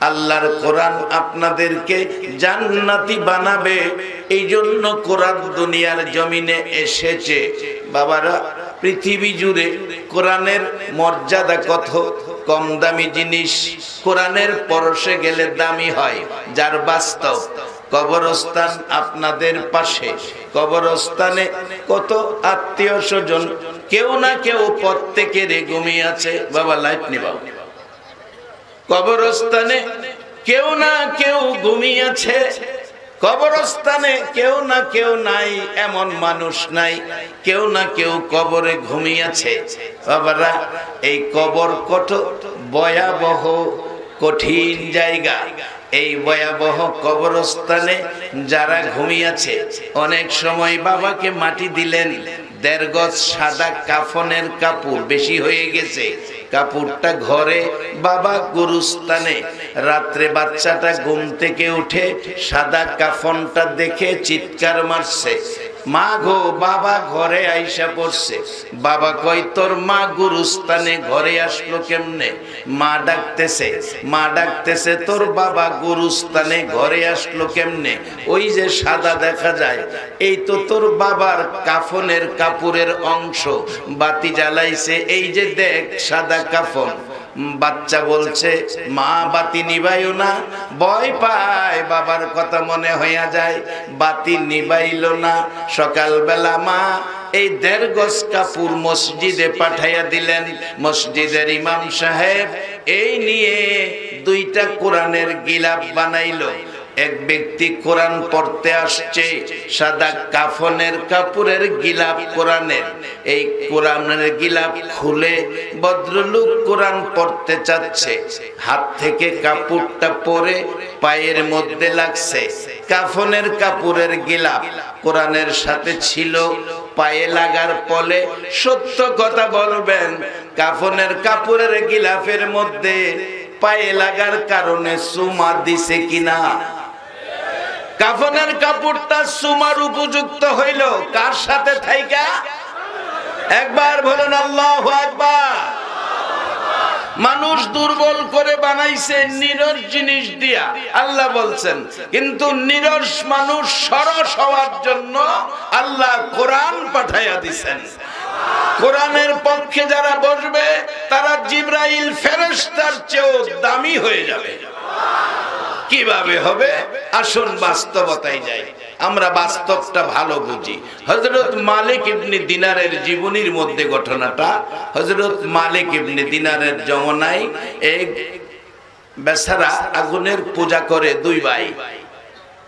আল্লাহর কোরআন আপনাদেরকে জান্নাতি বানাবে। এই জন্য কোরআন দুনিয়ার জমিনে এসেছে। বাবারা, পৃথিবী জুড়ে কোরআনের মর্যাদা কত? কম দামি জিনিস কোরআনের পরশে গেলে দামি হয়, যার বাস্তব। কবরস্থান আপনাদের পাশে। কবরস্থানে কত আত্মীয় স্বজন, কেউ না কেউ প্রত্যেকের ঘুমিয়ে আছে। বাবা, লাইট নিবাও। কবরস্থানে কেউ না কেউ ঘুমিয়েছে। কবরস্থানে কেউ না কেউ নাই, এমন মানুষ নাই, কেউ না কেউ কবরে ঘুমিয়েছে। বাবারা, এই কবর কত ভয়াবহ, কঠিন জায়গা। এই ভয়াবহ কবরস্থানে যারা ঘুমিয়েছে, অনেক সময় বাবাকে মাটি দিলেন, দেড় সাদা কাফনের কাপড় বেশি হয়ে গেছে। কাপড়টা ঘরে বাবা গুরুস্থানে। রাত্রে বাচ্চাটা ঘুম থেকে উঠে সাদা কাফনটা দেখে চিৎকার মারছে। মা গো, বাবা ঘরে আইসা পড়ছে। বাবা কই তোর মা গুরুস্থানে ঘরে আসলো কেমনে? মা ডাকতেছে মা ডাকতেছে, তোর বাবা গুরুস্থানে ঘরে আসলো কেমনে? ওই যে সাদা দেখা যায়, এই তো তোর বাবার কাফনের কাপড়ের অংশ। বাতি জ্বালাইছে, এই যে দেখ সাদা কাফন। বাচ্চা বলছে, মা বাতি নিবাইও না, ভয় পায়, বাবার কথা মনে হইয়া যায়, বাতি নিবাইল না। সকালবেলা মা এই দেড় গজ কাপুর মসজিদে পাঠাইয়া দিলেন। মসজিদের ইমাম সাহেব এই নিয়ে দুইটা কোরআনের গিলাপ বানাইলো। এক ব্যক্তি কোরআন পড়তে আসছে, সাদা কাফনের কাপড়ের গিলাপ কোরআনের এই কোরআনের গিলাপ খুলে ভদ্রলোক কোরআন পড়তে চাচ্ছে। হাত থেকে কাপড়টা পরে পায়ের মধ্যে লাগছে। কাফনের কাপড়ের গিলাপ কোরআনের সাথে ছিল, পায়ে লাগার ফলে সত্য কথা বলবেন, কাফনের কাপড়ের গিলাফের মধ্যে পায়ে লাগার কারণে সুমা দিছে কিনা? কাফনের কাপড়টা সুমার উপযুক্ত হইল। কার সাথে থাইকা? একবার বলেন, আল্লাহ মানুষ দুর্বল করে বানাইছে, নিরস জিনিস দিয়া। আল্লাহ বলছেন, কিন্তু নিরস মানুষ সরস হওয়ার জন্য আল্লাহ কোরআন পাঠাইয়া দিছেন। কোরআনের পক্ষে যারা বসবে, তারা জিব্রাইল ফেরেস্তার চেয়েও দামি হয়ে যাবে। কীভাবে হবে? আসুন বাস্তবতায় যাই। আমরা বাস্তবটা ভালো বুঝি। হজরত মালিক ইবনে দিনারের জীবনীর মধ্যে ঘটনাটা হজরত মালিক ইবনে দিনারের জমনায় এক বেসারা আগুনের পূজা করে দুই ভাই।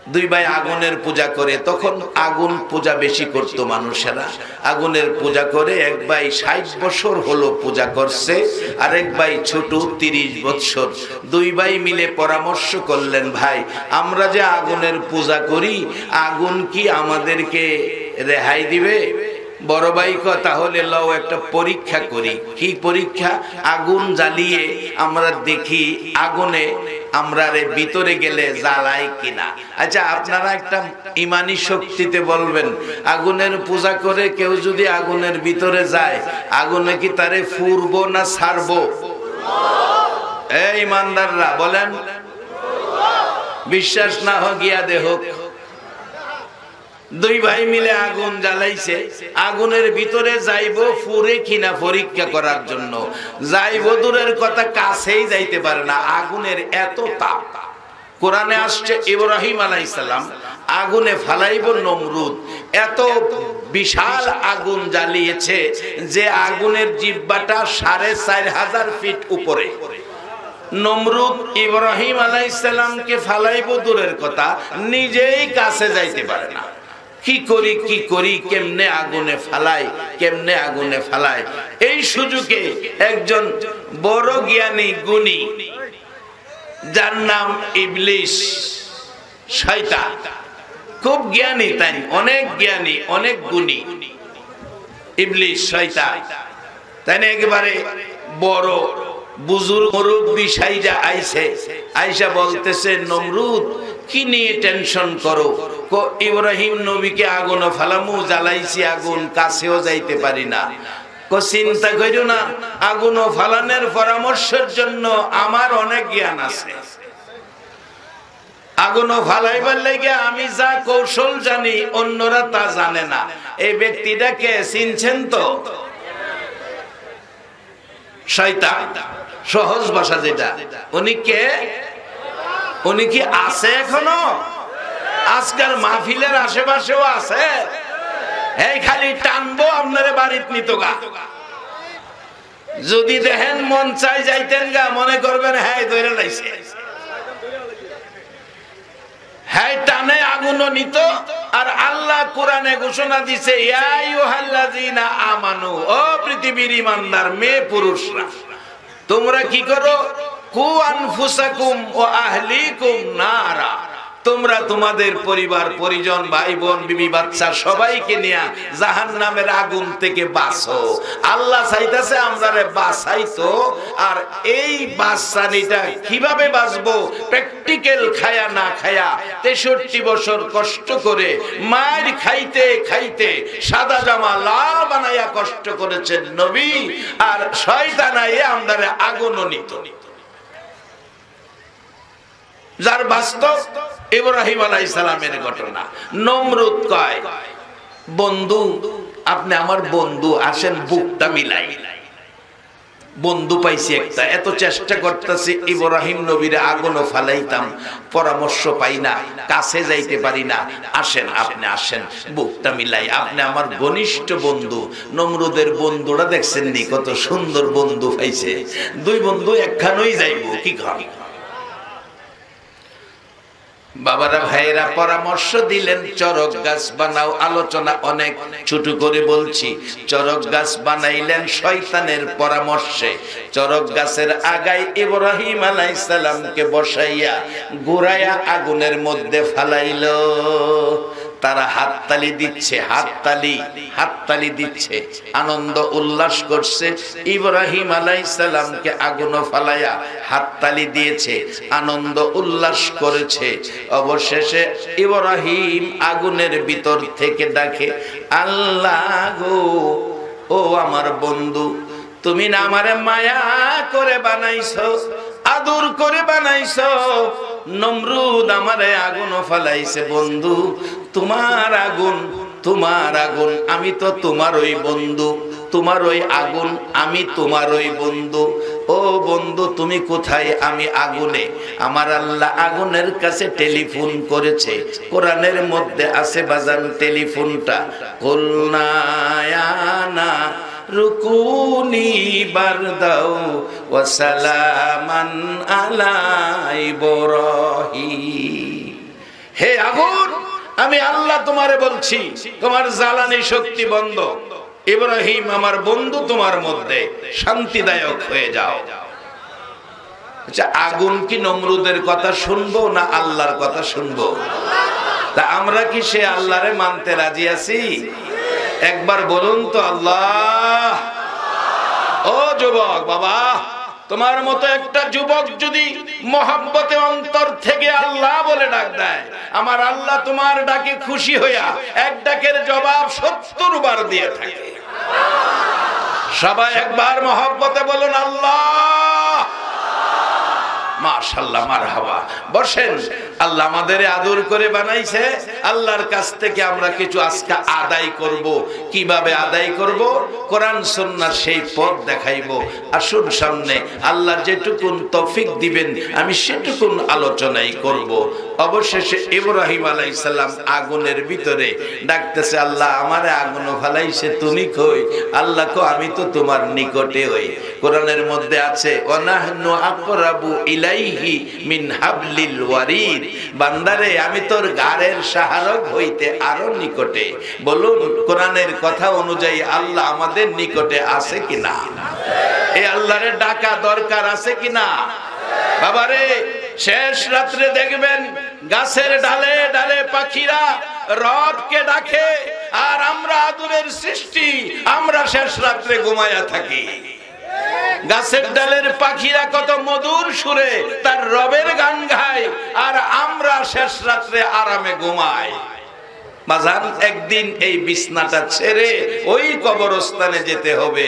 দুই ভাই আগুনের পূজা করে, তখন আগুন পূজা বেশি করত মানুষেরা। আগুনের পূজা করে এক ভাই ষাট বছর হলো পূজা করছে, আর এক ভাই ছোট তিরিশ বছর। দুই ভাই মিলে পরামর্শ করলেন, ভাই, আমরা যে আগুনের পূজা করি, আগুন কি আমাদেরকে রেহাই দিবে? বড় ভাই ক তাহলে লও একটা পরীক্ষা করি। কি পরীক্ষা? আগুন জ্বালিয়ে আমরা দেখি আগুনে আমরা রে ভিতরে গেলে জ্বালাই কিনা। আচ্ছা আপনারা একটা ইমানি শক্তিতে বলবেন, আগুনের পূজা করে কেউ যদি আগুনের ভিতরে যায়, আগুনে কি তারে ফুরবো না ছাড়বো? এই ইমানদাররা, বলেন। বিশ্বাস না হোক গিয়া দেহ দুই ভাই মিলে আগুন জ্বালাইছে। আগুনের ভিতরে যাইব ফুরে কিনা পরীক্ষা করার জন্য। যাইব দূরের কথা কাছেই যাইতে পারে না, আগুনের এত তাপ। কোরআনে আসছে ইব্রাহিম আলাইসাল্লাম আগুনে ফালাইব নমরুদ। এত বিশাল আগুন জ্বালিয়েছে যে আগুনের জিব্বাটা সাড়ে চার হাজার ফিট উপরে। নমরুদ ইব্রাহিম আলাইসাল্লামকে ফালাইব দূরের কথা, নিজেই কাছে যাইতে পারে না। কি করি কি করি, কেমনে আগুনে ফালাই, কেমনে আগুনে ফালাই? এই সুযোগে একজন বড় জ্ঞানী গুণী, যার নাম ইবলিশ শয়তান। খুব জ্ঞানী তাই, অনেক জ্ঞানী, অনেক গুণী ইবলিশ শয়তান। তাই একেবারে বড় বুজুর্গ মুরব্বী সাইজা আইছে, আইসা বলতেছে, নমরুদ কি নিয়ে টেনশন করো? ইব্রাহিম নবীকে আগুন ফালামু জ্বালাইছি আগুন, কাছেও যাইতে পারি না। চিন্তা করিও না, আগুন ফালানের পরামর্শের জন্য আমার অনেক জ্ঞান আছে। আগুনও ফালাইবার লেগে আমি যা কৌশল জানি, অন্যরা তা জানে না। এই ব্যক্তিটাকে চিনছেন তো? সহজ ভাষা যেটা। উনি কে? উনি কি আছে এখনও? আজকাল মাহফিলের আশেপাশেও আছে? এই খালি টানবো, আপনার বাড়িতে নিত গা। যদি দেখেন মন চাই যাইতেন গা, মনে করবেন হ্যাঁ ধরে লাইছে। হ্যাঁ টানে আগুন নিত, আর আল্লাহ কোরআনে ঘোষণা দিছে আমানু ও পৃথিবীর ইমানদার মেয়ে পুরুষরা, তোমরা কি করো? তোমরা তোমাদের পরিবার, পরিজন ভাই বোন বিবি, বাচ্চা সবাইকে নিয়ে জাহান নামের আগুন থেকে বাঁচো। আল্লাহ চাইতেছে আমরা বাঁচাইতো। আর এই বাচ্চানিটা কীভাবে বাঁচবো? প্র্যাকটিক্যাল খায়া না খায়া তেষট্টি বছর কষ্ট করে মায়ের খাইতে খাইতে সাদা জামা লাল বানাইয়া কষ্ট করেছেন নবী। আর শয়তানাইয়ে আমরা আগুন নিত। যার বাস্তব ইব্রাহিম আলাই সালামের ঘটনা। নমরুদ কয়, বন্ধু, আপনি আমার বন্ধু, আসেন বুকটা মিলাই। বন্ধু পাইছি একটা। এত চেষ্টা করতেছি ইব্রাহিম নবীরে আগুনও ফালাইতাম, পরামর্শ পাই না, কাছে যাইতে পারি না। আসেন, আপনি আসেন, বুকটা মিলাই। আপনি আমার ঘনিষ্ঠ বন্ধু। নমরুদের বন্ধুরা দেখছেন নি, কত সুন্দর বন্ধু পাইছে। দুই বন্ধু একখানই যাইব, কি খান বাবারা, ভাইয়েরা, পরামর্শ দিলেন, চরক গাছ বানাও, আলোচনা অনেক, ছোট করে বলছি। চরক গাছ বানাইলেন শয়তানের পরামর্শে। চরক গাছের আগায় ইব্রাহিম আলাইসালামকে বসাইয়া ঘুরাইয়া আগুনের মধ্যে ফালাইল। তারা হাততালি দিচ্ছে, হাততালি হাততালি দিচ্ছে। আনন্দ, উল্লাস করছে। ইব্রাহিম আলাইসালামকে আগুন ফালাইয়া হাততালি দিয়েছে, আনন্দ, উল্লাস করেছে। অবশেষে ইব্রাহিম আগুনের ভিতর থেকে ডাকে আল্লাহ গো, ও আমার বন্ধু, তুমি না আমারে মায়া করে বানাইছো, আদর করে বানাইছো নমরুদ আমারে আগুন ফালাইছে, বন্ধু। তোমার আগুন তোমার আগুন, আমি তো তোমার ওই বন্ধু। তোমার ওই আগুন, আমি তোমার ওই বন্ধু। ও বন্ধু, তুমি কোথায়? আমি আগুনে। আমার আল্লাহ আগুনের কাছে টেলিফোন করেছে। কোরআনের মধ্যে আছে বাজান টেলিফোনটা। কলনায়ানা রুকুনি বারদাও ওয়াসালামান আলাই বরহি হে আগুন, আমি আল্লাহ তোমারে বলছি, তোমার জ্বালানি শক্তি বন্ধ। ইব্রাহিম, আমার বন্ধু তোমার মধ্যে শান্তিদায়ক হয়ে যাও। আচ্ছা আগুন কি নমরুদের কথা শুনব না আল্লাহর কথা শুনব? তা আমরা কি সে আল্লাহরে মানতে রাজি আছি? একবার বলুন তো আল্লাহ। ও যুবক বাবা, তোমার মতো একটা যুবক যদি মহাব্বতে অন্তর থেকে আল্লাহ বলে ডাক দেয়, আমার আল্লাহ তোমার ডাকে খুশি হইয়া এক ডাকের জবাব সত্তর বার দিয়ে থাকে। সবাই একবার মহাব্বতে বলুন আল্লাহ। মাশাল্লাহ বসেন, আল্লাহ আমাদের আদর করে বানাইছে। আল্লাহর কাছ থেকে আমরা কিছু আজকে আদায় করব। কীভাবে আদায় করব? কোরআন সেই পথ দেখাইব। আসুন সামনে, আল্লাহ দিবেন, আমি আলোচনাই করব। অবশেষে ইব্রাহিম আলাইসাল্লাম আগুনের ভিতরে ডাকতেছে, আল্লাহ, আমারে আগুন ফালাইছে, তুমি কই? আল্লাহ কো, আমি তো তোমার নিকটে হই। কোরআনের মধ্যে আছে অনাহনু আকরাবু বান্দারে, আমি তোর সাহারক হইতে আরও নিকটে। বলুন, কোরআনের কথা অনুযায়ী আল্লাহ আমাদের নিকটে আছে কিনা? এই আল্লাহরে ডাকা দরকার আছে কিনা? বাবারে, শেষ রাত্রে দেখবেন গাছের ডালে ডালে পাখিরা রবকে ডাকে, আর আমরা আদুরের সৃষ্টি, আমরা শেষ রাত্রে ঘুমায়া থাকি। গাছের ডালের পাখিরা কত মধুর সুরে, তার রবের গান গায়, আর আমরা শেষ রাত্রে আরামে ঘুমাই। বাজান একদিন এই বিছনাটা ছেড়ে ওই কবরস্থানে যেতে হবে।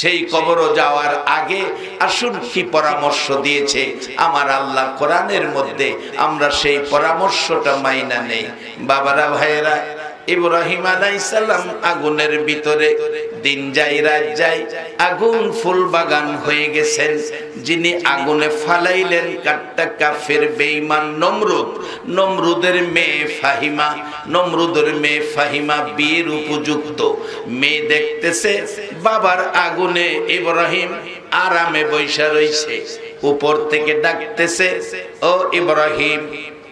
সেই কবরও যাওয়ার আগে আসুন কি পরামর্শ দিয়েছে আমার আল্লাহ কোরআনের মধ্যে, আমরা সেই পরামর্শটা মাইনা নেই। বাবারা, ভাইয়েরা ইব্রাহিম আলাইসাল্লাম আগুনের ভিতরে দিন যাই রাত যাই আগুন ফুল বাগান হয়ে গেছেন। যিনি আগুনে ফালাইলেন কাট্টা কাফের বেঈমান নমরুদ। নমরুদের মেয়ে ফাহিমা, নমরুদের মেয়ে ফাহিমা বিয়ের উপযুক্ত। মেয়ে দেখতেছে বাবার আগুনে ইব্রাহিম আরামে বৈশা রইছে। উপর থেকে ডাকতেছে, ও ইব্রাহিম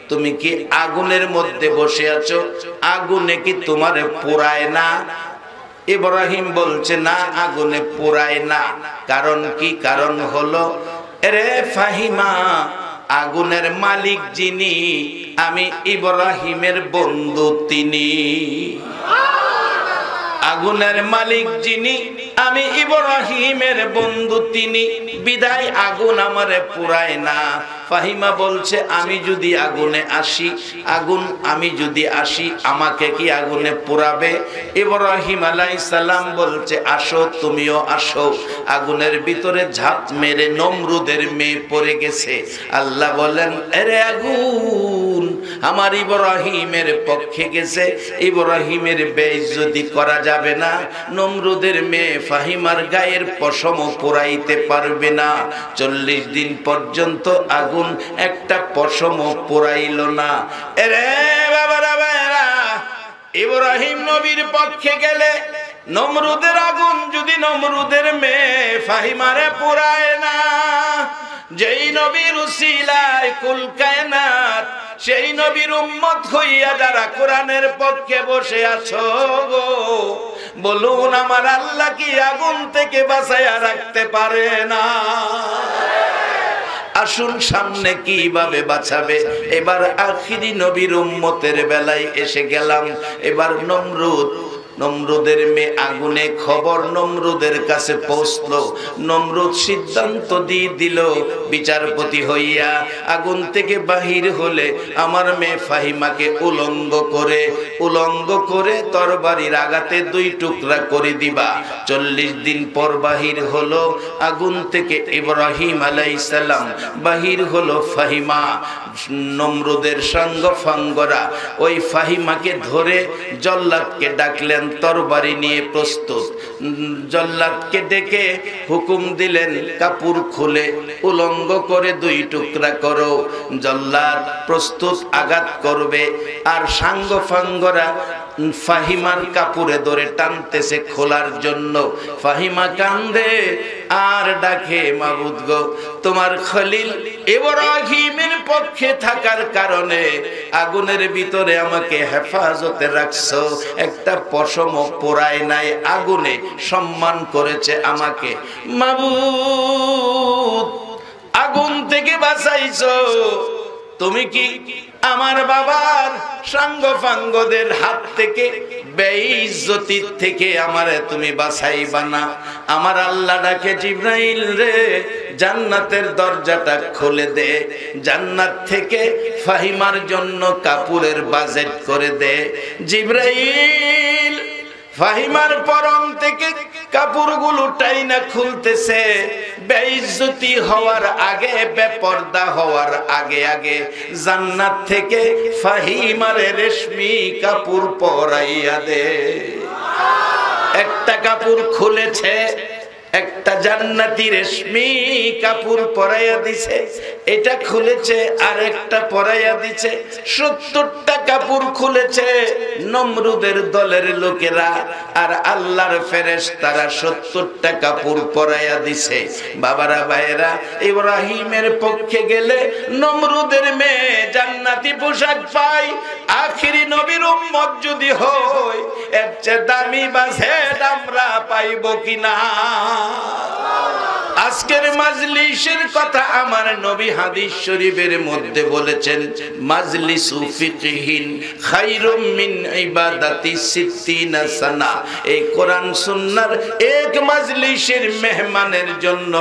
তুমি কি আগুনের মধ্যে বসে আছো? আগুনে কি তোমার পোড়ায় না? ইব্রাহিম বলছে, না, আগুনে পোড়ায় না। কারণ কি? কারণ হলো রে ফাহিমা, আগুনের মালিক যিনি, আমি ইব্রাহিমের বন্ধু তিনি। আগুনের মালিক যিনি আমি ইব্রাহিমের বন্ধু, তিনি বিদায় আগুন আমারে পুরায় না। ফাহিমা বলছে, আমি যদি আগুনে আসি, আগুন আমি যদি আসি, আমাকে কি আগুনে পুরাবে? ইব্রাহিম আলাই সালাম বলছে, আসো, তুমিও আসো। আগুনের ভিতরে ঝাঁপ মেরে নমরুদের মেয়ে পড়ে গেছে। আল্লাহ বলেন, এরে আগুন আমার ইব্রাহিমের পক্ষে গেছে। ইব্রাহিমের বেইজ্জতি করা যাবে না, নমরুদের মেয়ে ফাহিমার গায়ের পশম পোড়াইতে পারবে না। চল্লিশ দিন পর্যন্ত আগুন একটা পশম পোড়াইল না। ইব্রাহিম নবীর পক্ষে গেলে নমরুদের আগুন যদি নমরুদের মেয়ে ফাহিমারে পোড়ায় না যেই নবীর উসিলায় কুল কায়নাত, সেই নবীর উম্মত হইয়া যারা কোরআনের পক্ষে বসে আছো গো, বলুন আমার আল্লাহ কি আগুন থেকে বাঁচাইয়া রাখতে পারে না? আসুন সামনে কীভাবে বাঁচাবে? এবার আখিরি নবীর উম্মতের বেলায় এসে গেলাম, এবার নমরুদ নমরুদের মেয়ে আগুনে খবর নমরুদের কাছে পৌঁছলো। নমরুদ সিদ্ধান্ত দিয়ে দিল, বিচারপতি হইয়া আগুন থেকে বাহির হলে আমার মেয়ে ফাহিমাকে উলঙ্গ করে উলঙ্গ করে তরবারির আগাতে দুই টুকরা করে দিবা। চল্লিশ দিন পর বাহির হলো আগুন থেকে ইব্রাহিম আলাইসাল্লাম বাহির হলো ফাহিমা। নমরুদের সঙ্গ ফাঙ্গরা। ওই ফাহিমাকে ধরে জল্লাদকে ডাকলেন, তরবারি নিয়ে প্রস্তুত। জল্লাদকে ডেকে হুকুম দিলেন, কাপড় খুলে উলঙ্গ করে দুই টুকরা করো। জল্লাদ প্রস্তুত আঘাত করবে, আর সাঙ্গ ফাঙ্গরা ফাহিমার কাপুরে ধরে টানতেছে খোলার জন্য। ফাহিমা কান্দে, আর ডাকে, মাবুদ গো, তোমার খলিল ইব্রাহিমের পক্ষে থাকার কারণে আগুনের ভিতরে আমাকে হেফাজতে রাখছো। একটা পশম পোড়ায় নাই, আগুনে সম্মান করেছে আমাকে। মাবুদ, আগুন থেকে বাঁচাইছো। তুমি কি আমার বাবার সাঙ্গ ফাঙ্গদের হাত থেকে থেকে তুমি না? আমার আল্লাহ ডাকে জিব্রাইল রে, জান্নাতের দরজাটা খুলে দে, জান্নাত থেকে ফাহিমার জন্য কাপুরের বাজেট করে দে। জিব্রাইল, ফাহিমার পরম থেকে কাপড়গুলো টাইনা খুলতেছে, বেইজ্জতি হওয়ার আগে, বেপর্দা হওয়ার আগে আগে জান্নাত থেকে ফাহিমারে রেশমি কাপড় পরাইয়া দে। একটা কাপড় খুলেছে একটা জান্নাতি রেশমি কাপড় পরাইয়া দিছে, এটা খুলেছে আর একটা পরাইয়া দিছে, সত্তরটা কাপড় খুলেছে। নমরুদের দলের লোকেরা আর আল্লাহর ফেরেস তারা সত্তরটা কাপড় পরাইয়া দিছে। বাবারা, ভাইয়েরা, ইব্রাহিমের পক্ষে গেলে নমরুদের মেয়ে জান্নাতি পোশাক পাই, আখিরি নবীর উম্মত যদি হয়, এর চেয়ে দামি বাসেট আমরা পাইব কিনা? আজকের মাজলিসের কথা আমার নবী হাদিস শরীফের মধ্যে বলেছেন, মাজলিসু ফিকহিন খায়রুম মিন ইবাদাতি সিত্তিনা সানা। এই কোরআন সুন্নাহর এক মাজলিসের মেহমানের জন্য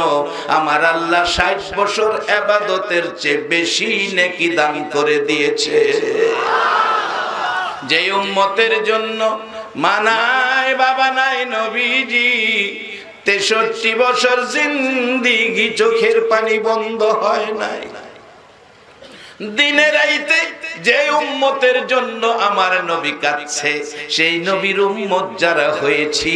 আমার আল্লাহ 60 বছর ইবাদতের চেয়ে বেশি নেকি দান করে দিয়েছে। যে উম্মতের জন্য মানায় বাবা নাই নবীজি তেষট্টি বছর জিন্দিগি চোখের পানি বন্ধ হয় নাই। দিনের আইতে যে উম্মতের জন্য আমার নবী কাঁদছে, সেই নবীর উম্মত যারা হয়েছি,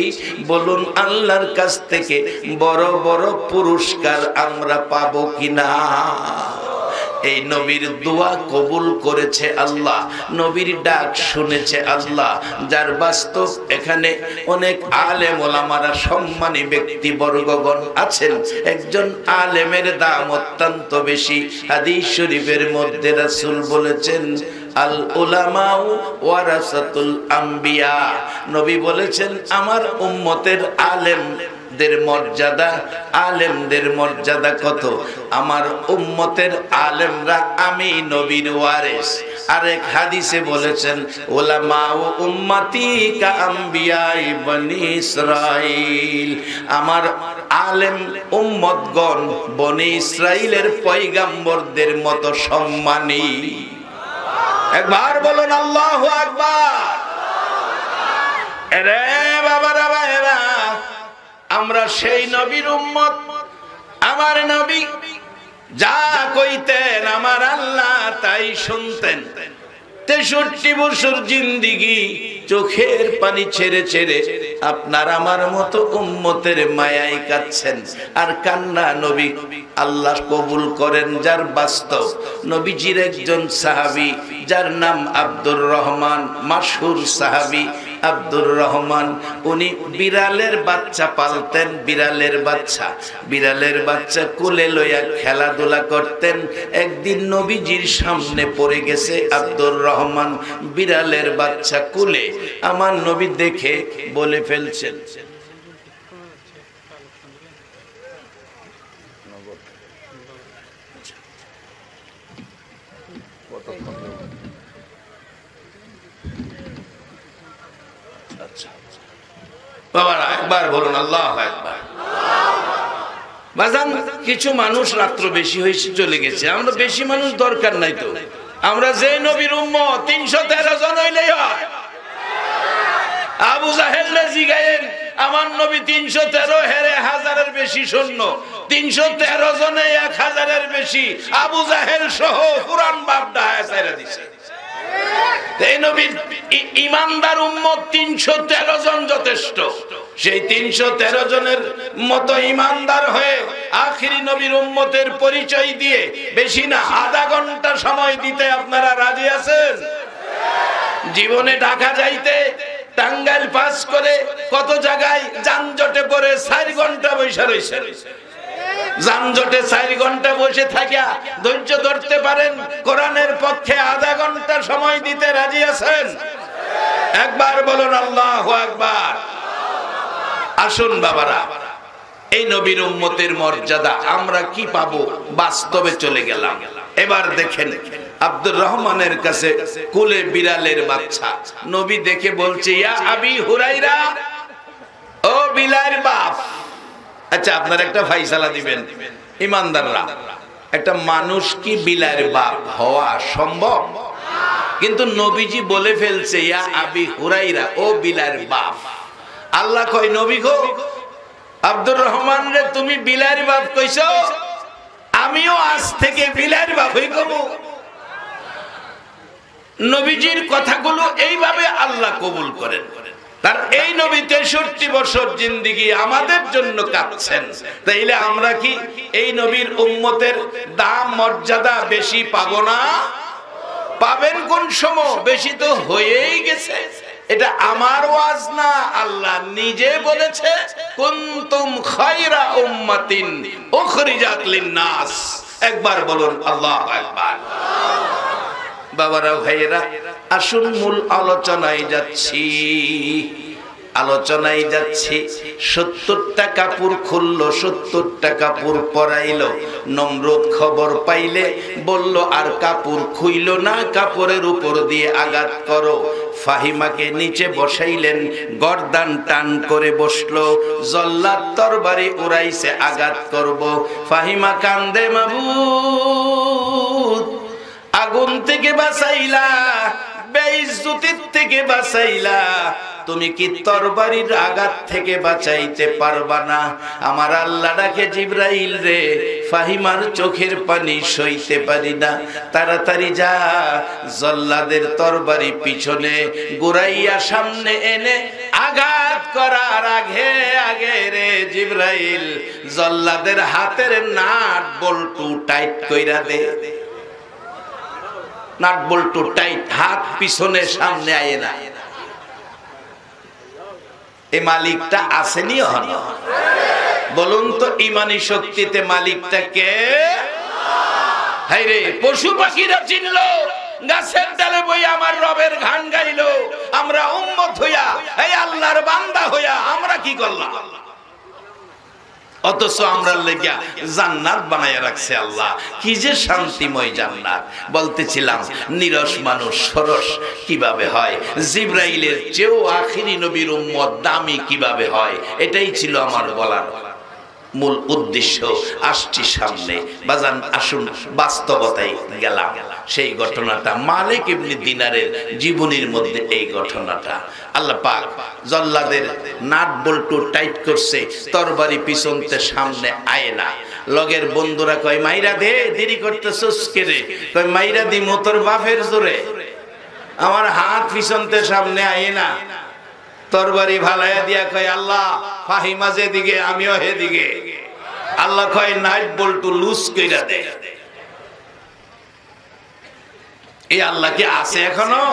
বলুন আল্লাহর কাছ থেকে বড় বড় পুরস্কার আমরা পাবো কিনা? এই নবীর দোয়া কবুল করেছে আল্লাহ, নবীর ডাক শুনেছে আল্লাহ, যার বাস্তব এখানে অনেক আলেম ওলামারা সম্মানী ব্যক্তি বর্গগণ আছেন। একজন আলেমের দাম অত্যন্ত বেশি। হাদিস শরীফের মধ্যে রাসুল বলেছেন, আল উলামাউ ওয়ারাসাতুল আম্বিয়া। নবী বলেছেন, আমার উম্মতের আলেম দের মর্যাদা, আলেমদের মর্যাদা কত? আমার উম্মতের আলেমরা আমি নবীর ওয়ারেস। আরেক হাদিসে বলেছেন ওলামা ও উম্মতি কা বনি ইসরাইল। আমার আলেম উম্মতগণ বনি ইসরাইলের পয়গাম্বরদের মতো সম্মানী। একবার বলুন আল্লাহু আকবার। রে বাবারা ভাইরা আমরা সেই নবীর উম্মত। আমার নবী যা কইতেন আমার আল্লাহ তাই শুনতেন। তেষট্টি বছর জিন্দিগি চোখের পানি ছেড়ে ছেড়ে আপনার আমার মতো উম্মতের মায়াই কাচ্ছেন আর কান্না নবী আল্লাহ কবুল করেন, যার বাস্তব। নবীজির একজন সাহাবি, যার নাম আব্দুর রহমান মাসুর সাহাবি আব্দুর রহমান, উনি বিড়ালের বাচ্চা পালতেন, বিড়ালের বাচ্চা। বিড়ালের বাচ্চা কুলে লইয়া খেলাধুলা করতেন। একদিন নবীজির সামনে পড়ে গেছে আব্দুর রহমান, বিড়ালের বাচ্চা কুলে। আমার নবী দেখে বলে ফেলছেন বাবারা একবার বলুন, আল্লাহ একবার। বাজান, কিছু মানুষ রাত্র বেশি হয়েছে চলে গেছে। আমরা বেশি মানুষ দরকার নাই তো। আমরা যে নবীর উম্ম তিনশো তেরো জন হইলেই হয়। আবু জাহেল জিগায়েন আমার নবী তিনশো তেরো, হেরে হাজারের বেশি সৈন্য। তিনশো তেরো জনে এক হাজারের বেশি। আবু জাহেল সহ পুরান বাপ ডাহায় দিছে। ইমানদার উম্মত তিনশো তেরো জন যথেষ্ট। সেই তিনশো তেরো জনের মতো ইমানদার হয়ে আখিরি নবীর উম্মতের পরিচয় দিয়ে বেশি না, আধা ঘণ্টা সময় দিতে আপনারা রাজি আছেন? জীবনে ঢাকা যাইতে টাঙ্গাইল পাস করে কত জায়গায় যানজটে পরে চার ঘণ্টা বৈশা রয়েছে যানজটে চার ঘণ্টা বসে থাকিয়া ধৈর্য ধরতে পারেন, কোরআনের সময় দিতে রাজি আছেন? একবার বলুন আল্লাহ একবার আসুন বাবারা, এই নবীর উম্মতের মর্যাদা আমরা কি পাবো? বাস্তবে চলে গেলাম। এবার দেখেন, আব্দুর রহমানের কাছে কুলে বিড়ালের বাচ্চা। নবী দেখে বলছে, ইয়া আবি হুরাইরা ও বিলার বাপ। আচ্ছা আপনার একটা ফাইসালা দিবেন। ইমানদাররা, একটা মানুষ কি বিলার বাপ হওয়া সম্ভব? কিন্তু নবীজি বলে ফেলছে, ইয়া আবি হুরাইরা, ও বিলার বাপ। আল্লাহ কয়, নবী গো, আব্দুর রহমান রে, তুমি বিলার বাপ কইছ? আমিও আজ থেকে বিলার বাপ হই কব নবীজির কথাগুলো এইভাবে আল্লাহ কবুল করেন। তার এই নবী তেষট্টি বছর জিন্দিগি আমাদের জন্য কাঁদছেন। তাইলে আমরা কি এই নবীর উম্মতের দাম, মর্যাদা বেশি পাবো না? পাবেন কোন সময়? বেশি তো হয়েই গেছে। এটা আমার ওয়াজ না, আল্লাহ নিজে বলেছে, কুনতুম খায়রা উম্মাতিন উখরিজাত লিন-নাস। একবার বলুন, আল্লাহ আকবার। বাবারা, ভাইয়েরা, আসুন মূল আলোচনায় যাচ্ছি। আলোচনায় যাচ্ছি, সত্তরটা কাপড় খুললো, সত্তরটা কাপড় পরাইলো। নমরুদ খবর পাইলে বলল, আর কাপড় খুইল না, কাপড়ের উপর দিয়ে আঘাত করো। ফাহিমাকে নিচে বসাইলেন, গরদান টান করে বসল, জল্লাদ তরবারি উড়াইছে, আঘাত করব। ফাহিমা কান্দে, মাবুদ, আগুন থেকে বাঁচাইলা বেইজ্জতির থেকে বাঁচাইলা। তুমি কি তরবারির আঘাত থেকে বাঁচাইতে পারবা না? আমার আল্লাহ ডাকে জিব্রাইল রে, ফাহিমার চোখের পানি সইতে পারি না। তাড়াতাড়ি যা, জল্লাদের তরবারি পিছনে গোড়াইয়া সামনে এনে আঘাত করার আগে আগে রে জিব্রাইল, জল্লাদের হাতের নাট বল্টু টাইট কইরা দে। নাট বল্টু টাইট হাত পিছনে, সামনে আয় না। এই মালিকটা আসেনি হন বলুন তো, ইমানি শক্তিতে পশু পাখিরা চিনলো, গাছের ডালে বই আমার রবের গান গাইলো। আমরা উম্মত হইয়া, এই আল্লাহর বান্দা হইয়া আমরা কি করলাম? অথচ আমরা লেগা জান্নাত বানায় রাখছে আল্লাহ। কি যে শান্তিময় জান্নাত। বলতেছিলাম, নিরস মানুষ, সরস কীভাবে হয়? জিব্রাইলের চেয়েও আখিরি নবীর উম্মত দামি কীভাবে হয়? এটাই ছিল আমার বলার মূল উদ্দেশ্য। আসছি সামনে। বাজান, আসুন, বাস্তবতায় গেলাম। সেই ঘটনাটা মালিক ইবনে দিনারের জীবনীর মধ্যে এই ঘটনাটা। আল্লাহ পাক জল্লাদের নাট বল্টু টাইট করছে, তরবারি পিছনতে সামনে আয় না। লগের বন্ধুরা কয়, মাইরা দে, দেরি করতেছস কে রে? কয়, মাইরা দি মোতর বাপের জোরে। আমার হাত পিছনতে সামনে আয় না। তরবারি ভালাইয়া দিয়া কয়, আল্লাহ, ফাহিমা যেদিকে, আমিও হেদিকে। আল্লাহ কয় নাইট বল্টু লুজ কইরা দে। এই আল্লাহ কি আছে এখনও?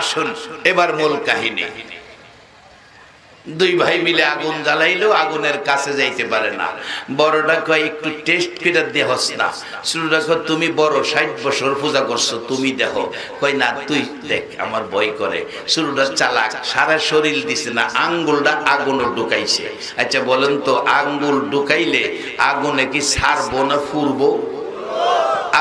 আসুন, এবার মূল কাহিনী। দুই ভাই মিলে আগুন জ্বালাইলেও আগুনের কাছে যাইতে পারে না। বড়টা কয়, একটু টেস্ট করে দেহস না। শুরুটা কয়, তুমি বড়, ষাট বছর পূজা করছ, তুমি দেহ। কয়, না, তুই দেখ, আমার ভয় করে। শুরুটা চালাক, সারা শরীর দিছে না, আঙ্গুলটা আগুনও ঢুকাইছে। আচ্ছা বলেন তো, আঙ্গুল ঢুকাইলে আগুনে কি ছাড়বো না ফুরবো?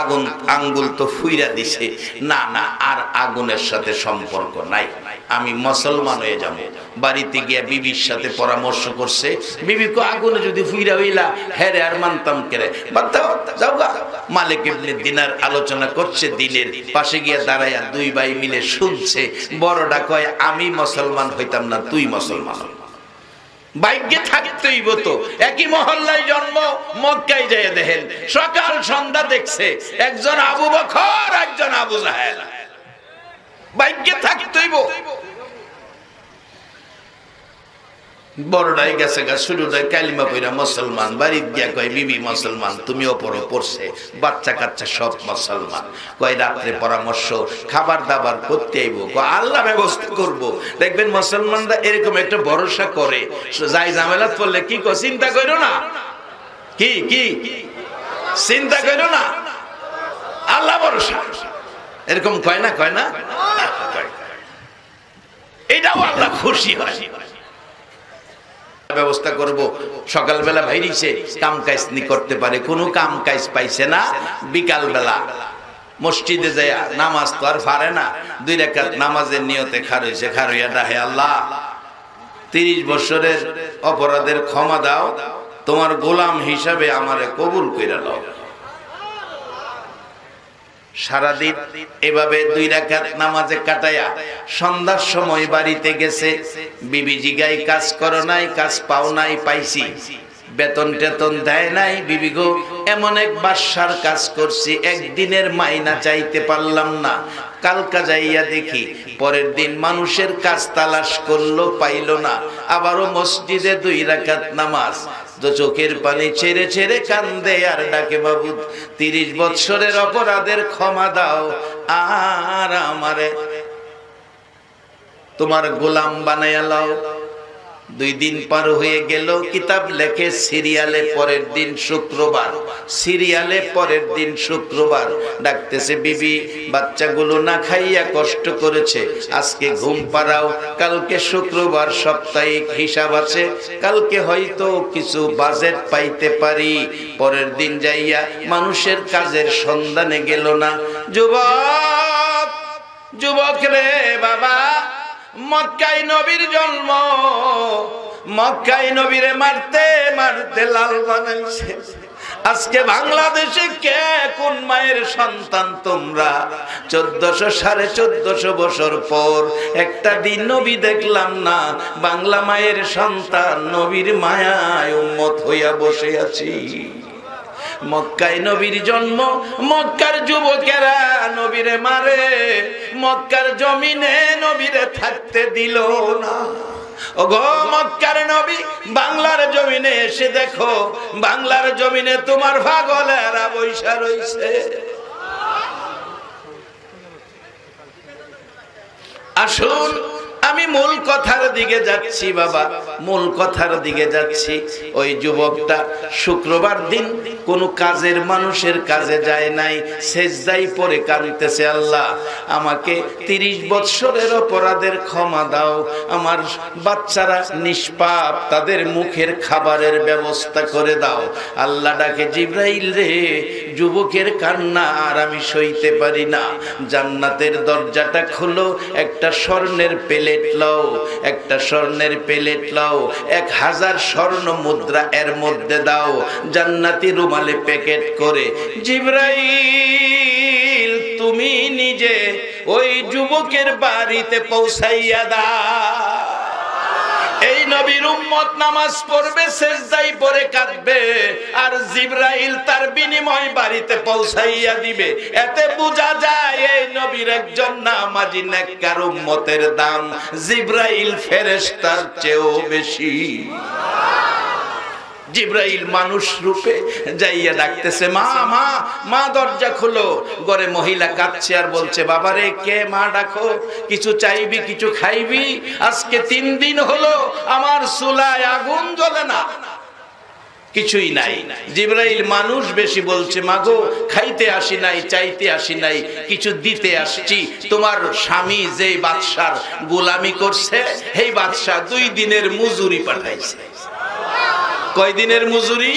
আগুন, আঙ্গুল তো ফুইরা দিছে। না না, আর আগুনের সাথে সম্পর্ক নাই। আমি মুসলমান হয়ে যাব। বাড়িতে গিয়া বিবির সাথে পরামর্শ করছে, বিবি কো আগুনে যদি ফুইরা হইলা আর মানতাম কেরে মালিক ইবনে দিনার আলোচনা করছে দিনের পাশে গিয়া দাঁড়াইয়া দুই ভাই মিলে শুনছে। বড়টা কয়, আমি মুসলমান হইতাম না, তুই মুসলমান হই। ভাগ্যে থাকতেই তো। একই মহল্লায় জন্ম, মক্কায় যায় দেখেন। সকাল সন্ধ্যা দেখছে, একজন আবু বখর একজন আবু জাহেল। ভাগ্যে থাকতেই বড়টাই গেছে গা শুরুটাই কালিমা পইরা মুসলমান, বাড়ির গিয়া কয়, বিবি মুসলমান তুমিও পড়ো পড়ছে বাচ্চা কাচ্চা সব মুসলমান। কয়, রাত্রে পরামর্শ, খাবার দাবার করতে আইব। আল্লাহ ব্যবস্থা করব। দেখবেন মুসলমানরা এরকম একটা ভরসা করে, যাই ঝামেলা পড়লে কি কো চিন্তা করো না। কি কি? চিন্তা করো না? আল্লাহ ভরসা। এরকম কয় না কয় না। এটাও আল্লাহ খুশি হয়। ব্যবস্থা করব। সকালবেলা ভাইরিছে কাম কাজ নি করতে পারে, কোনো কাম কাজ পাইছে না। বিকালবেলা মসজিদে যায় নামাজ তো আর ফারে না। দুই রেখাত নামাজের নিয়তে খার হয়েছে খার হইয়া আল্লাহ, তিরিশ বছরের অপরাধের ক্ষমা দাও। তোমার গোলাম হিসাবে আমারে কবুল করে দাও সারাদিন এভাবে দুই রাকাত নামাজে কাটায়া সন্ধ্যার সময় বাড়িতে গেছে। বিবি জিগাই কাজ করো নাই, কাজ পাও নাই, পাইছি। বেতন টেতন দেয় নাই, বিবি গো, এমন এক বাসার কাজ করছি, একদিনের মাইনা চাইতে পারলাম না। কালকা যাইয়া দেখি, পরের দিন মানুষের কাজ তালাশ করল, পাইলো না। আবারও মসজিদে দুই রাকাত নামাজ। তো চোখের পানি ছেড়ে ছেড়ে কান্দে আর ডাকে, বাবু, তিরিশ বৎসরের অপরাধের ক্ষমা দাও। আর আমারে, তোমার গোলাম বানাইয়া লাও। দুই দিন পার হয়ে গেল, কিতাব লেখে সিরিয়ালে পরের দিন শুক্রবার। সিরিয়ালে পরের দিন শুক্রবার। ডাকতেছে, বিবি, বাচ্চাগুলো না খাইয়া কষ্ট করেছে। আজকে ঘুম পাড়াও, কালকে শুক্রবার সাপ্তাহিক হিসাব আছে। কালকে হয়তো কিছু বাজেট পাইতে পারি। পরের দিন যাইয়া মানুষের কাজের সন্ধানে গেল না। যুবক যুবক রে বাবা মক্কাই নবীর জন্ম মক্কাই নবীরে মারতে মারতে লাল বানাইছে আজকে বাংলাদেশে কে কোন মায়ের সন্তান তোমরা? চোদ্দশো সাড়ে চোদ্দশো বছর পর একটা দিন নবী দেখলাম না, বাংলা মায়ের সন্তান নবীর মায়ায় উম্মত হইয়া বসে আছি। মক্কায় নবীর জন্ম, মক্কার যুবকেরা নবীরে মারে, মক্কার জমিনে নবীরে থাকতে দিল না। মক্কার নবী, বাংলার জমিনে এসে দেখো, বাংলার জমিনে তোমার রইছে। আসুন আমি মূল কথার দিকে যাচ্ছি, বাবা। মূল কথার দিকে যাচ্ছি। ওই যুবকটা শুক্রবার দিন কোন কাজের মানুষের কাজে যায় নাই সেজদাই পরে কাঁদতেছে, আল্লাহ। আমাকে তিরিশ বৎসরের অপরাধের ক্ষমা দাও। আমার বাচ্চারা নিষ্পাপ, তাদের মুখের খাবারের ব্যবস্থা করে দাও। আল্লাহ ডাকে, জিব্রাইল রে, যুবকের কান্না আর আমি সইতে পারি না। জান্নাতের দরজাটা খুলো, একটা স্বর্ণের প্লেট লও, একটা স্বর্ণের প্লেট লও, এক হাজার স্বর্ণ মুদ্রা এর মধ্যে দাও, জান্নাতি রুমালে প্যাকেট করে, জিব্রাইল, তুমি নিজে ওই যুবকের বাড়িতে পৌঁছাইয়া দাও। এই নবীর উম্মত নামাজ পড়বে, সেজদাই পরে কাঁদবে, আর জিব্রাইল তার বিনিময় বাড়িতে পৌঁছাইয়া দিবে। এতে বোঝা যায় এই নবীর একজন নামাজি নেককার উম্মতের দাম। জিব্রাইল ফেরেশতার চেয়েও বেশি। জিব্রাইল মানুষ রূপে যাইয়া ডাকতেছে, মা মা মা, দরজা খুলো। ঘরে মহিলা কাঁদছে আর বলছে, বাবারে, কে মা ডাকো? কিছু চাইবি, কিছু খাইবি? আজকে তিন দিন হলো আমার চুলায় আগুন জ্বলে না। কিছুই নাই। জিব্রাইল মানুষ বেশি বলছে, মাগো, খাইতে আসি নাই, চাইতে আসি নাই, কিছু দিতে আসছি। তোমার স্বামী যে বাদশার গোলামি করছে, সেই বাদশাহ দুই দিনের মজুরি পাঠাইছে। কয় দিনের মজুরি?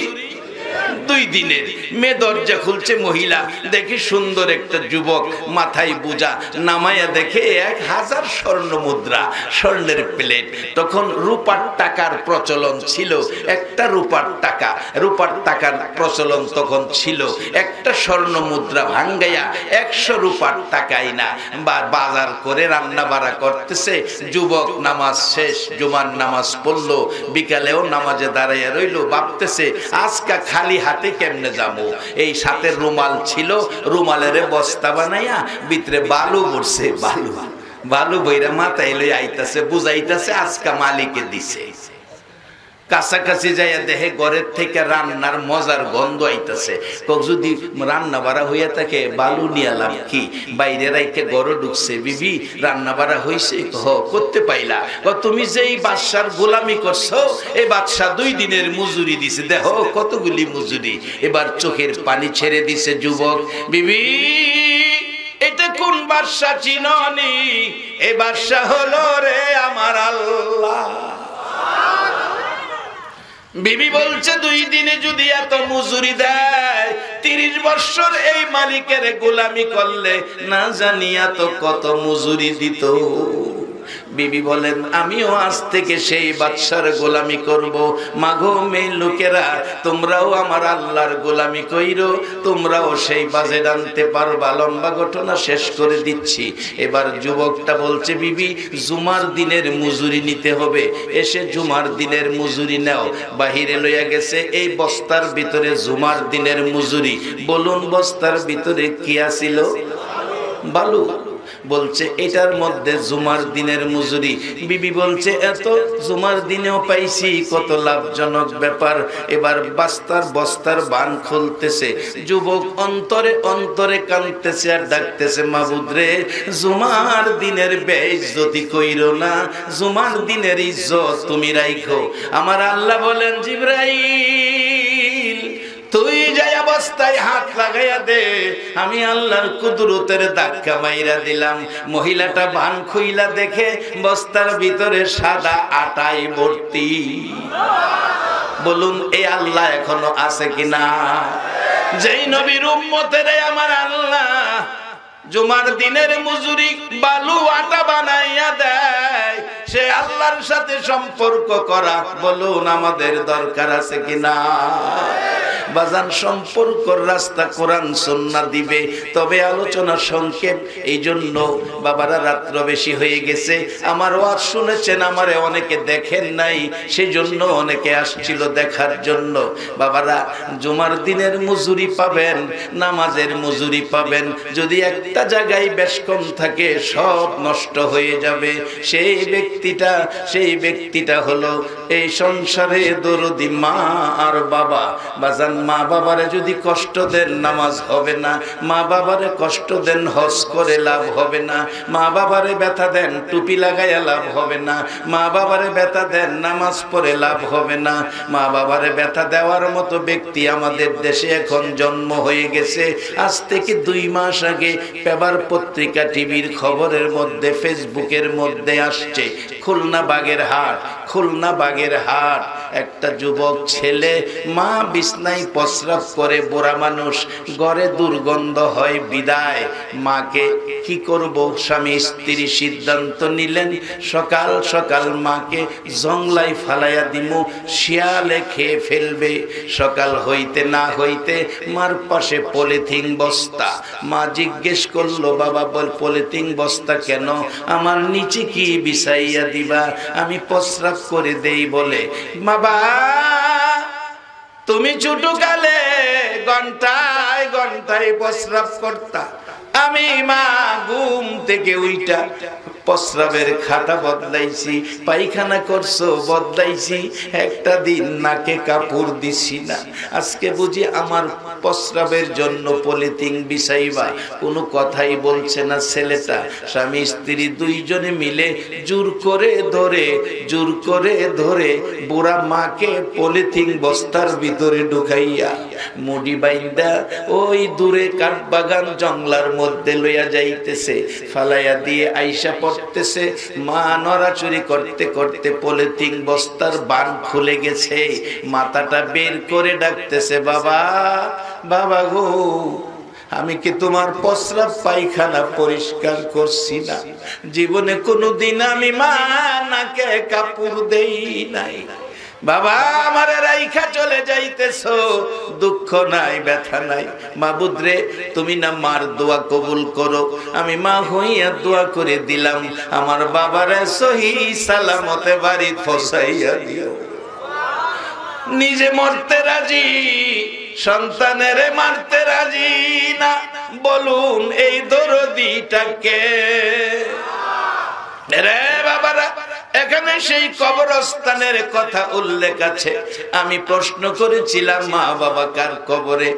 দুই দিনের মেয়ে দরজা খুলছে মহিলা। দেখি সুন্দর একটা যুবক মাথায় বুঝা নামায়া দেখে এক হাজার স্বর্ণ মুদ্রা, স্বর্ণের প্লেট। তখন রূপার টাকার প্রচলন ছিল, একটা রূপার টাকা। রূপার টাকার প্রচলন তখন ছিল, একটা স্বর্ণ মুদ্রা ভাঙ্গাইয়া একশো রূপার টাকাই না। বা বাজার করে রান্না বাড়া করতেছে, যুবক নামাজ শেষ, জুমার নামাজ পড়ল, বিকালেও নামাজে দাঁড়াইয়া রইল, ভাবতেছে, আজকা খালি হাতে কেমনে যাব? এই সাথে রুমাল ছিল, রুমালের বস্তা বানাইয়া ভিতরে বালু ভরছে, বালু। বালু বইরা মাথায় লই আইতাছে, বুঝাইতাছে, আজকা মালিকে দিছে। কাছাকাছি যাইয়া দেহে ঘরের থেকে রান্নার মজার গন্ধ আইতাছে। যদি রান্না বাড়া হইয়া থাকে, বালু নিয়া লাভ কি? বাইরে রাইকে গড় ঢুকছে, বিবি রান্না বাড়া হইছে হ করতে পাইলা? তুমি যে এই বাদশার গোলামি করছ এই বাদশা দুই দিনের মজুরি দিছে। দেহ কতগুলি মজুরি। এবার চোখের পানি ছেড়ে দিছে যুবক। বিবি, এটা কোন বাদশা চিননি? এ বাদশা হলো রে আমার আল্লাহ। বিবি বলছে, দুই দিনে যদি এত মজুরি দেয়, তিরিশ বছর এই মালিকের গোলামি করলে না জানিয়া তো কত মজুরি দিত। বিবি বলেন, আমিও আজ থেকে সেই বাদশার গোলামি করব। মাঘো মেয়ে লোকেরা, তোমরাও আমার আল্লাহর গোলামি কইর। তোমরাও সেই বাজে আনতে পারবা। লম্বা ঘটনা শেষ করে দিচ্ছি। এবার যুবকটা বলছে, বিবি, জুমার দিনের মজুরি নিতে হবে। এসে জুমার দিনের মজুরি নাও। বাহিরে লইয়া গেছে, এই বস্তার ভিতরে জুমার দিনের মজুরি। বলুন, বস্তার ভিতরে কি আছিল? বালু। বলছে, এটার মধ্যে জুমার দিনের মজুরি। বিবি বলছে, এত জুমার দিনেও পাইছি, কত লাভজনক ব্যাপার। এবার বাস্তার বস্তার বান খুলতেছে। যুবক অন্তরে অন্তরে কানতেছে আর ডাকতেছে, মাবুদ রে, জুমার দিনের বেইজ্জতি কইর না, জুমার দিনের ইজ্জত তুমি রাইখো। আমার আল্লাহ বলেন, জিব্রাইল তুই যাই অবস্থায় হাত লাগাইয়া দে। আমি আল্লাহর কুদরতের ধাক্কা মাইরা দিলাম। মহিলাটা বান খুইলা দেখে বস্তার ভিতরে সাদা আটাই ভর্তি। বলুন এই আল্লাহ এখনও আছে কিনা? যেই নবীর উম্মতের আমার আল্লাহ জুমার দিনের মজুরি বালু আটা বানাইয়া দেয়, সে আল্লাহর সাথে সম্পর্ক করা বলুন আমাদের দরকার আছে কিনা? বাজান সম্পর্কর রাস্তা কোরআন সন্না দিবে। তবে আলোচনা সংক্ষেপ এই জন্য বাবারা রাত্র বেশি হয়ে গেছে। আমার ওয়াজ শুনেছেন, আমারে অনেকে দেখেন নাই সেই জন্য অনেকে আসছিল দেখার জন্য। বাবারা, জুমার দিনের মজুরি পাবেন, নামাজের মজুরি পাবেন। যদি একটা জায়গায় বেশ কম থাকে, সব নষ্ট হয়ে যাবে। সেই ব্যক্তিটা সেই ব্যক্তিটা হলো এই সংসারে দরদি মা আর বাবা। বাজান মা বাবারে যদি কষ্ট দেন, নামাজ হবে না। মা বাবারে কষ্ট দেন, হজ করে লাভ হবে না। মা বাবারে ব্যথা দেন, টুপি লাগাইয়া লাভ হবে না। মা বাবারে ব্যথা দেন, নামাজ পড়ে লাভ হবে না। মা বাবারে ব্যথা দেওয়ার মতো ব্যক্তি আমাদের দেশে এখন জন্ম হয়ে গেছে। আজ থেকে দুই মাস আগে পেপার পত্রিকা টিভির খবরের মধ্যে, ফেসবুকের মধ্যে আসছে, খুলনা বাগের হাট খুলনা বাগের হাট একটা যুবক ছেলে, মা বিছনায় প্রস্রাব করে, বুড়া মানুষ, ঘরে দুর্গন্ধ হয়, বিদায়। মাকে কি করব? স্বামী স্ত্রী সিদ্ধান্ত নিলেন, সকাল সকাল মাকে জংলাই ফালাইয়া দিমু, শিয়ালে খেয়ে ফেলবে। সকাল হইতে না হইতে মার পাশে পলিথিন বস্তা। মা জিজ্ঞেস করল, বাবা, বল, পলিথিন বস্তা কেন? আমার নিচে কি বিছাইয়া দিবা? আমি প্রস্রাব করে দেই বলে। বাবা তুমি ছোটকালে ঘন্টায় ঘন্টায় প্রস্রাব করতা। আমি মা ঘুম থেকে উইটা। প্রস্রাবের খাতা বদলাইছি, পায়খানা করছ বদলাইছি, একটা দিন নাকে কাপড় দিছি না। আজকে বুঝি আমার প্রস্রাবের জন্য পলিথিন বিছাইবা। কোনো কথাই বলছে না ছেলেটা। স্বামী, স্ত্রী দুইজনে মিলে জোর করে ধরে, জোর করে ধরে বুড়া মাকে পলিথিন বস্তার ভিতরে ঢুকাইয়া মুডি বাইন্দা ওই দূরে কাঠবাগান জংলার মধ্যে লইয়া যাইতেছে। ফালাইয়া দিয়ে আইসা পড়তেছে মা নড়াচুরি করতে করতে পলিথিন বস্তার বান খুলে গেছে। মাথাটা বের করে ডাকতেছে, বাবা বাবা গো, আমি কি তোমার প্রস্রাব পায়খানা পরিষ্কার করছি না? জীবনে কোনো দিন আমি মা নাকে কাপড় দেই নাই। বাবা, আমার রাইখা চলে যাইতেছ। দুঃখ নাই, ব্যথা নাই। মাবুদ্রে তুমি না মার দোয়া কবুল করো। আমি মা হইয়া দোয়া করে দিলাম। আমার বাবারে সহি সালামতে বাড়ি ফসাইয়া দিও। নিজে মরতে রাজি, সন্তানের মারতে রাজি না। বলুন, এই দরদিটাকে। রে বাবারা এখানে সেই কবরস্থানের কথা উল্লেখ আছে। আমি প্রশ্ন করেছিলাম, মা বাবা কার কবরে?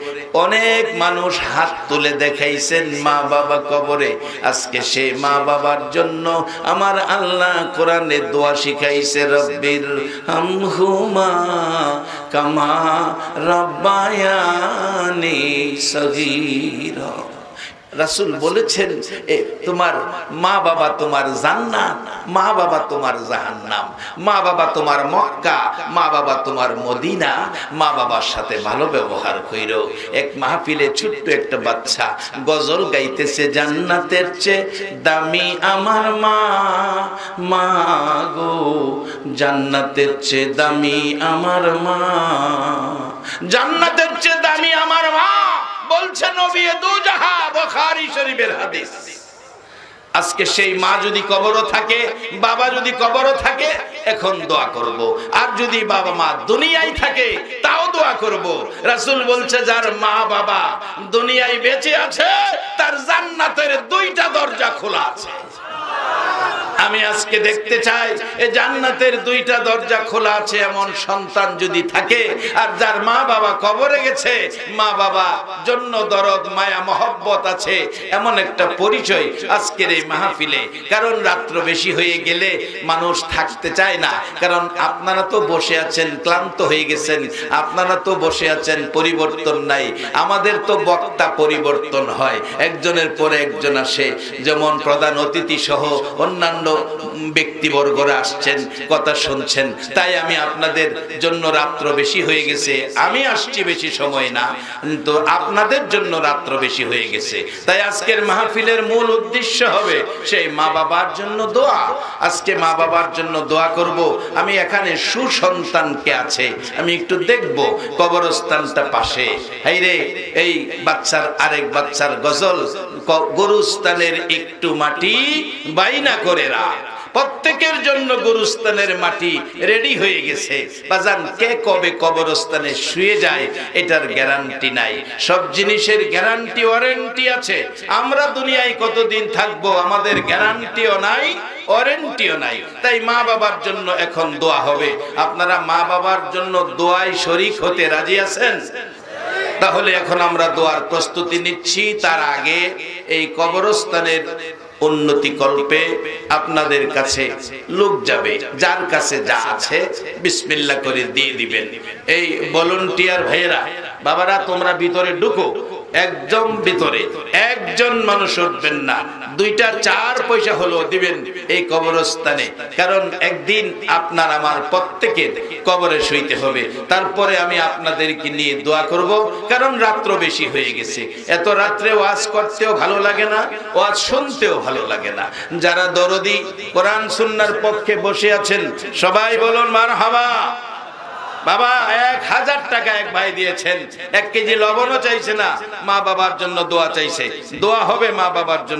অনেক মানুষ হাত তুলে দেখাইছেন মা বাবা কবরে। আজকে সেই মা বাবার জন্য আমার আল্লাহ কোরআনে দোয়া শিখাইছে, রব্বির হামহুমা কামা রব্বায়ানি সগীরা। রাসুল বলেছেন তোমার মা বাবা তোমার জান্নাত মা বাবা তোমার জাহান্নাম মা বাবা তোমার মক্কা মা বাবা তোমার মদিনা মা বাবার সাথে ভালো ব্যবহার কইর। এক মাহফিলে ছোট্ট একটা বাচ্চা গজল গাইতেছে জান্নাতের চেয়ে দামি আমার মা মা গো জান্নাতের চেয়ে দামি আমার মা জান্নাতের চেয়ে দামি আমার মা। বলছে নবী দু জাহা বুখারী শরীফের হাদিস আজকে সেই মা যদি কবরও থাকে, বাবা যদি কবরও থাকে, এখন দোয়া করব। আর যদি বাবা মা দুনিয়ায় থাকে, তাও দোয়া করব। রাসুল বলছে, যার মা বাবা দুনিয়ায় বেঁচে আছে, তার জান্নাতের দুইটা দরজা খোলা আছে আজকে দেখতে চাই, এ জান্নাতের দুইটা দরজা খোলা আছে, এমন সন্তান যদি থাকে, আর যার মা বাবা কবরে গেছে মা বাবা জন্য দরদ, মায়া, মহব্বত আছে, এমন একটা পরিচয় আজকের এই মাহফিলে। কারণ রাত্র বেশি হয়ে গেলে মানুষ থাকতে চায় না। কারণ আপনারা তো বসে আছেন, ক্লান্ত হয়ে গেছেন, আপনারা তো বসে আছেন, পরিবর্তন নাই। আমাদের তো বক্তা পরিবর্তন হয়, একজনের পরে একজন আসে। যেমন প্রধান অতিথি সহ অন্যান্য ব্যক্তিবর্গরা আসছেন, কথা শুনছেন, তাই আমি আপনাদের জন্য রাত্র বেশি হয়ে গেছে। আমি আসছি বেশি সময় না, তো আপনাদের জন্য রাত্র বেশি হয়ে গেছে। তাই আজকের মাহফিলের মূল উদ্দেশ্য হবে সেই মা বাবার জন্য দোয়া। আজকে মা বাবার জন্য দোয়া করব। আমি এখানে সুসন্তান কে আছে, আমি একটু দেখব কবরস্থানটা পাশে। এই রে, এই বাচ্চার আরেক বাচ্চার গজল গরুস্থানের একটু মাটি বাইনা করে রাখ। প্রত্যেকের জন্য গুরুস্থানের মাটি রেডি হয়ে গেছে। বাজান, কে কবে কবরস্থানে শুয়ে যায়, এটার গ্যারান্টি নাই। সব জিনিসের গ্যারান্টি, ওয়ারেন্টি আছে। আমরা দুনিয়ায় কতদিন থাকব, আমাদের গ্যারান্টিও নাই, ওয়ারেন্টিও নাই। তাই মা বাবার জন্য এখন দোয়া হবে। আপনারা মা বাবার জন্য দোয়ায় শরিক হতে রাজি আছেন? তাহলে এখন আমরা দোয়ার প্রস্তুতি নিচ্ছি। তার আগে এই কবরস্থানের উন্নতি কল্পে আপনাদের কাছে লোক যাবে, যার কাছে যা আছে বিসমিল্লা করে দিয়ে দিবেন। এই ভলন্টিয়ার ভাইয়েরা, বাবারা, তোমরা ভিতরে ঢুকো। একদম ভিতরে। একজন মানুষ উঠবেন না। দুইটা, চার পয়সা হলো দিবেন এই কবরস্থানে। কারণ একদিন আপনার আমার প্রত্যেকের কবরে শুইতে হবে। তারপরে আমি আপনাদেরকে নিয়ে দোয়া করব। কারণ রাত্র বেশি হয়ে গেছে। এত রাত্রে ওয়াজ করতেও ভালো লাগে না, ওয়াজ শুনতেও ভালো লাগে না। যারা দরদি কোরআন, সুন্নার পক্ষে বসে আছেন, সবাই বলুন মার হাবা বাবা, এক হাজার টাকা এক ভাই দিয়েছেন। এক কেজি লবণও চাইছে না। মা বাবার জন্য দোয়া চাইছে। দোয়া হবে মা বাবার জন্য।